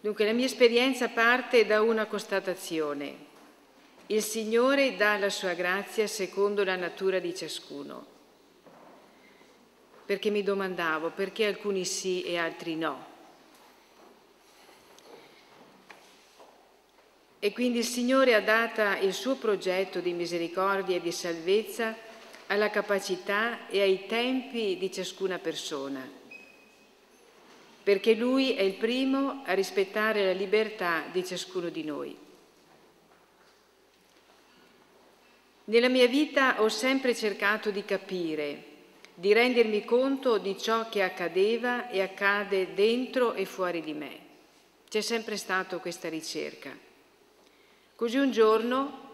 Dunque la mia esperienza parte da una constatazione. Il Signore dà la sua grazia secondo la natura di ciascuno. Perché mi domandavo perché alcuni sì e altri no. E quindi il Signore ha data il suo progetto di misericordia e di salvezza alla capacità e ai tempi di ciascuna persona, perché Lui è il primo a rispettare la libertà di ciascuno di noi. Nella mia vita ho sempre cercato di capire, di rendermi conto di ciò che accadeva e accade dentro e fuori di me. C'è sempre stata questa ricerca. Così un giorno,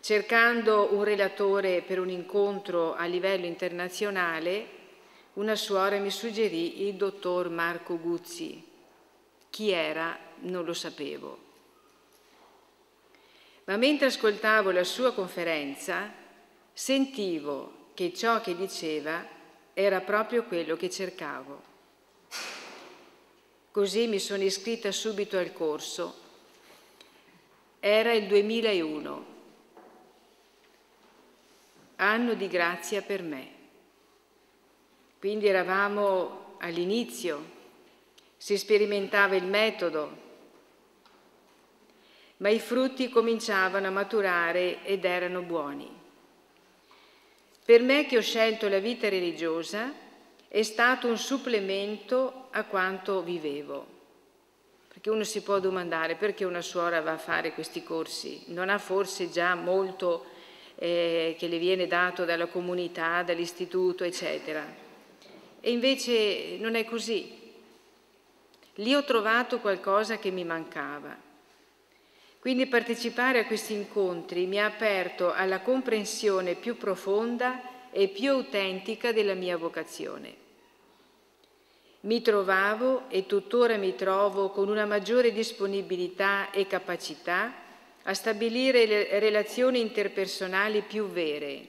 cercando un relatore per un incontro a livello internazionale, una suora mi suggerì il dottor Marco Guzzi. Chi era non lo sapevo. Ma mentre ascoltavo la sua conferenza, sentivo che ciò che diceva era proprio quello che cercavo. Così mi sono iscritta subito al corso era il 2001, anno di grazia per me. Quindi eravamo all'inizio, si sperimentava il metodo, ma i frutti cominciavano a maturare ed erano buoni. Per me che ho scelto la vita religiosa è stato un supplemento a quanto vivevo. Perché uno si può domandare perché una suora va a fare questi corsi? Non ha forse già molto eh, che le viene dato dalla comunità, dall'istituto, eccetera. E invece non è così. Lì ho trovato qualcosa che mi mancava. Quindi partecipare a questi incontri mi ha aperto alla comprensione più profonda e più autentica della mia vocazione. Mi trovavo e tuttora mi trovo con una maggiore disponibilità e capacità a stabilire relazioni interpersonali più vere,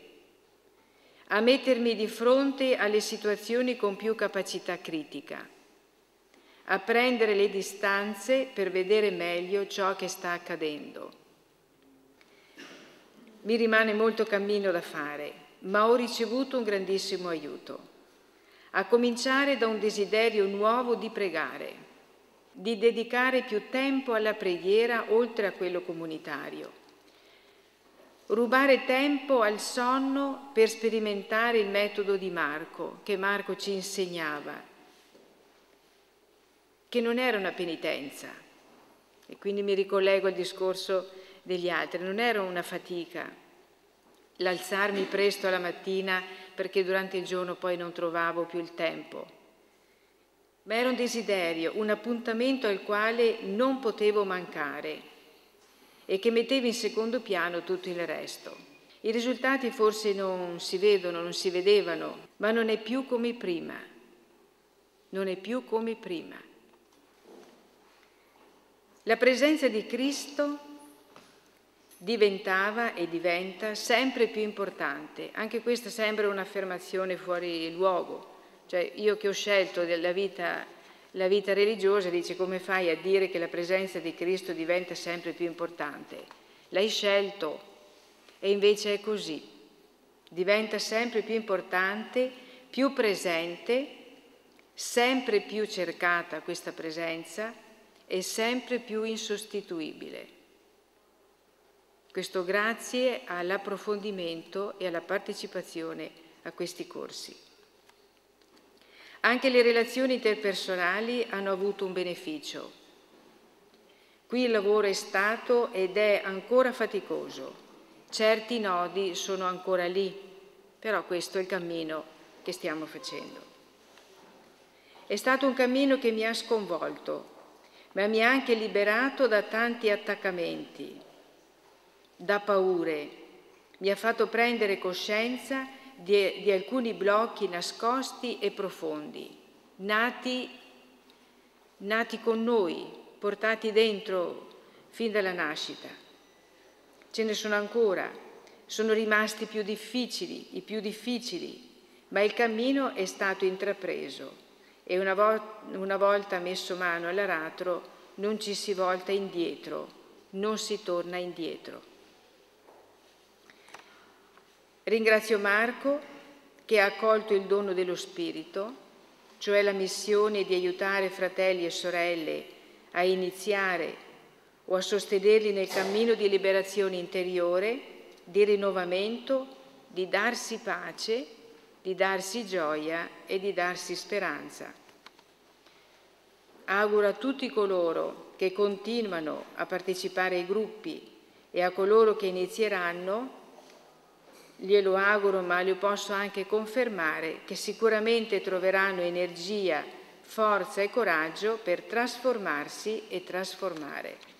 a mettermi di fronte alle situazioni con più capacità critica, a prendere le distanze per vedere meglio ciò che sta accadendo. Mi rimane molto cammino da fare, ma ho ricevuto un grandissimo aiuto a cominciare da un desiderio nuovo di pregare, di dedicare più tempo alla preghiera oltre a quello comunitario. Rubare tempo al sonno per sperimentare il metodo di Marco, che Marco ci insegnava, che non era una penitenza. E quindi mi ricollego al discorso degli altri, non era una fatica, l'alzarmi presto alla mattina perché durante il giorno poi non trovavo più il tempo. Ma era un desiderio, un appuntamento al quale non potevo mancare e che metteva in secondo piano tutto il resto. I risultati forse non si vedono, non si vedevano, ma non è più come prima. Non è più come prima. La presenza di Cristo diventava e diventa sempre più importante. Anche questa sembra un'affermazione fuori luogo. Cioè io che ho scelto la vita, la vita religiosa, dice come fai a dire che la presenza di Cristo diventa sempre più importante? L'hai scelto e invece è così. Diventa sempre più importante, più presente, sempre più cercata questa presenza e sempre più insostituibile. Questo grazie all'approfondimento e alla partecipazione a questi corsi. Anche le relazioni interpersonali hanno avuto un beneficio. Qui il lavoro è stato ed è ancora faticoso. Certi nodi sono ancora lì, però questo è il cammino che stiamo facendo. È stato un cammino che mi ha sconvolto, ma mi ha anche liberato da tanti attaccamenti, da paure, mi ha fatto prendere coscienza di, di alcuni blocchi nascosti e profondi, nati, nati con noi, portati dentro fin dalla nascita. Ce ne sono ancora, sono rimasti più difficili, i più difficili, ma il cammino è stato intrapreso e una, vo- una volta messo mano all'aratro non ci si volta indietro, non si torna indietro. Ringrazio Marco che ha accolto il dono dello Spirito, cioè la missione di aiutare fratelli e sorelle a iniziare o a sostenerli nel cammino di liberazione interiore, di rinnovamento, di darsi pace, di darsi gioia e di darsi speranza. Auguro a tutti coloro che continuano a partecipare ai gruppi e a coloro che inizieranno, glielo auguro ma lo posso anche confermare, che sicuramente troveranno energia, forza e coraggio per trasformarsi e trasformare.